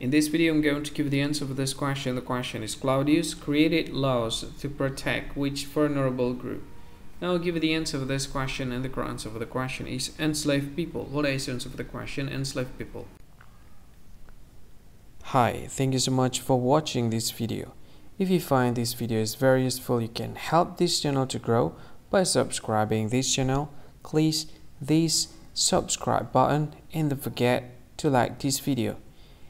In this video, I'm going to give the answer for this question. The question is Claudius created laws to protect which vulnerable group? Now I'll give you the answer for this question and the answer for the question is enslaved people. What is the answer for the question? Enslaved people. Hi, thank you so much for watching this video. If you find this video is very useful, you can help this channel to grow by subscribing this channel. Please this subscribe button and don't forget to like this video.